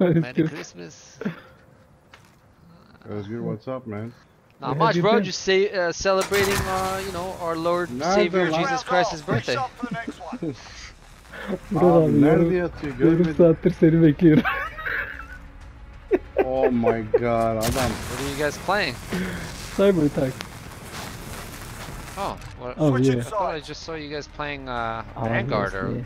Merry Christmas. Özgür, what's up, man? Not much, bro. been? Just say, uh, celebrating, uh, you know, our Lord Nerede Savior? Jesus Christ's birthday. Abi nerede yarım saattir seni bekliyorum. Oh my god adam. What are you guys playing? Cyber Attack. Oh, oh, what? Oh I thought I just saw you guys playing uh, Vanguard or